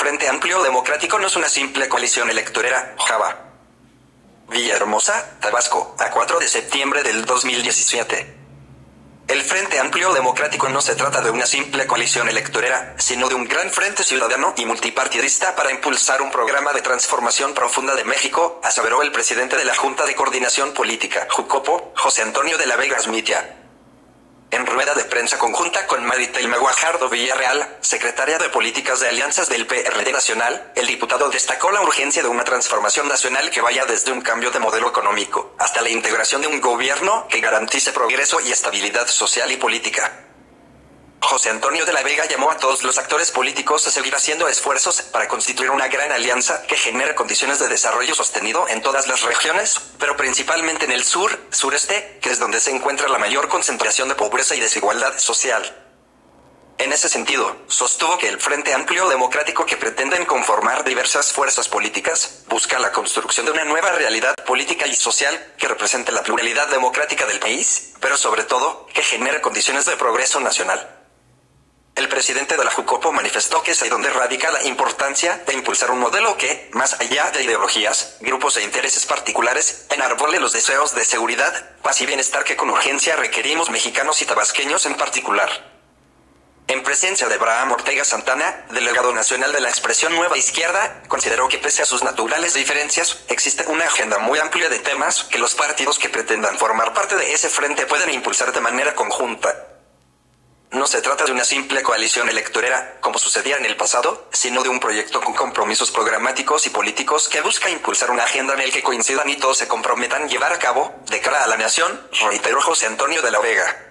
Frente Amplio Democrático no es una simple coalición electorera, Java. Villahermosa, Tabasco, a 4 de septiembre del 2017. El Frente Amplio Democrático no se trata de una simple coalición electorera, sino de un gran frente ciudadano y multipartidista para impulsar un programa de transformación profunda de México, aseveró el presidente de la Junta de Coordinación Política, Jucopo, José Antonio de la Vega Smitia. De prensa conjunta con Maritelma Guajardo Villarreal, secretaria de Políticas de Alianzas del PRD Nacional, el diputado destacó la urgencia de una transformación nacional que vaya desde un cambio de modelo económico hasta la integración de un gobierno que garantice progreso y estabilidad social y política. José Antonio de la Vega llamó a todos los actores políticos a seguir haciendo esfuerzos para constituir una gran alianza que genere condiciones de desarrollo sostenido en todas las regiones, pero principalmente en el sur, sureste, que es donde se encuentra la mayor concentración de pobreza y desigualdad social. En ese sentido, sostuvo que el Frente Amplio Democrático que pretenden conformar diversas fuerzas políticas busca la construcción de una nueva realidad política y social que represente la pluralidad democrática del país, pero sobre todo, que genere condiciones de progreso nacional. El presidente de la Jucopo manifestó que es ahí donde radica la importancia de impulsar un modelo que, más allá de ideologías, grupos e intereses particulares, enarbole los deseos de seguridad, paz y bienestar que con urgencia requerimos mexicanos y tabasqueños en particular. En presencia de Abraham Ortega Santana, delegado nacional de la expresión Nueva Izquierda, consideró que pese a sus naturales diferencias, existe una agenda muy amplia de temas que los partidos que pretendan formar parte de ese frente pueden impulsar de manera conjunta. Se trata de una simple coalición electorera, como sucedía en el pasado, sino de un proyecto con compromisos programáticos y políticos que busca impulsar una agenda en el que coincidan y todos se comprometan llevar a cabo, de cara a la nación, reiteró José Antonio de la Vega.